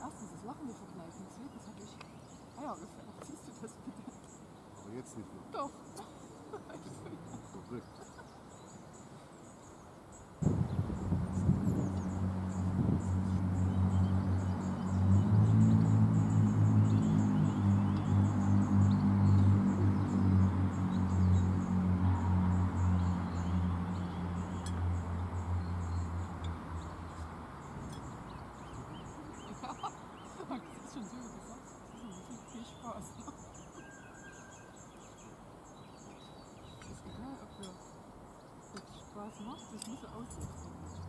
erst dieses Lachen hier vergleichen. Das sag ich, ah ja, ungefähr. siehst du das bitte? Aber jetzt nicht mehr. Doch. Es ist egal, ob wir das Spaß macht, das muss er aussitzen.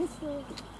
嗯。